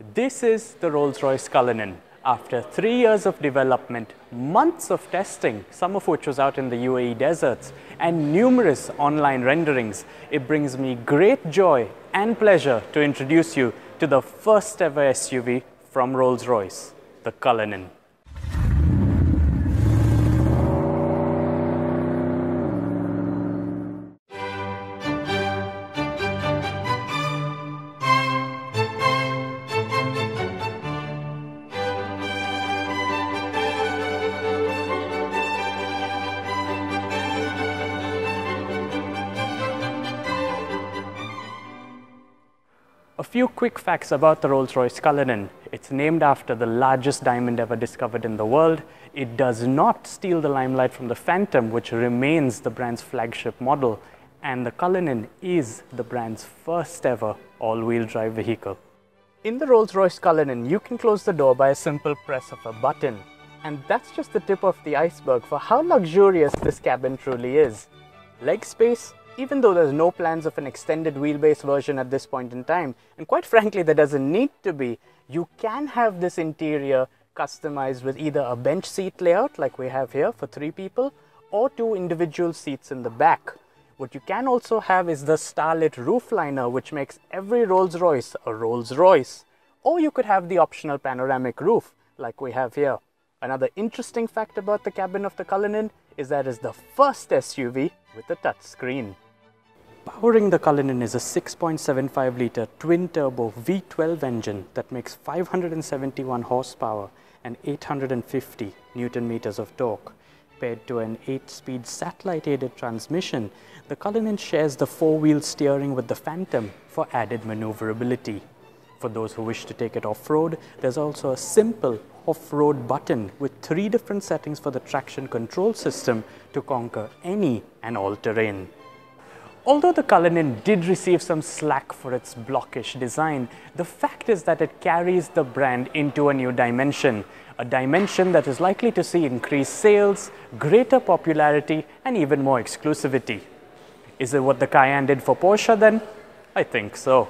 This is the Rolls-Royce Cullinan. After three years of development, months of testing, some of which was out in the UAE deserts, and numerous online renderings, it brings me great joy and pleasure to introduce you to the first ever SUV from Rolls-Royce, the Cullinan. A few quick facts about the Rolls-Royce Cullinan. It's named after the largest diamond ever discovered in the world. It does not steal the limelight from the Phantom, which remains the brand's flagship model. And the Cullinan is the brand's first ever all-wheel drive vehicle. In the Rolls-Royce Cullinan, you can close the door by a simple press of a button. And that's just the tip of the iceberg for how luxurious this cabin truly is. Leg space, even though there's no plans of an extended wheelbase version at this point in time, and quite frankly, there doesn't need to be, you can have this interior customized with either a bench seat layout like we have here for three people, or two individual seats in the back. What you can also have is the starlit roofliner, which makes every Rolls-Royce a Rolls-Royce. Or you could have the optional panoramic roof, like we have here. Another interesting fact about the cabin of the Cullinan is that it's the first SUV with a touchscreen. Powering the Cullinan is a 6.75 litre twin turbo V12 engine that makes 571 horsepower and 850 newton meters of torque. Paired to an 8-speed satellite-aided transmission, the Cullinan shares the four-wheel steering with the Phantom for added maneuverability. For those who wish to take it off-road, there's also a simple off-road button with three different settings for the traction control system to conquer any and all terrain. Although the Cullinan did receive some slack for its blockish design, the fact is that it carries the brand into a new dimension, a dimension that is likely to see increased sales, greater popularity, and even more exclusivity. Is it what the Cayenne did for Porsche then? I think so.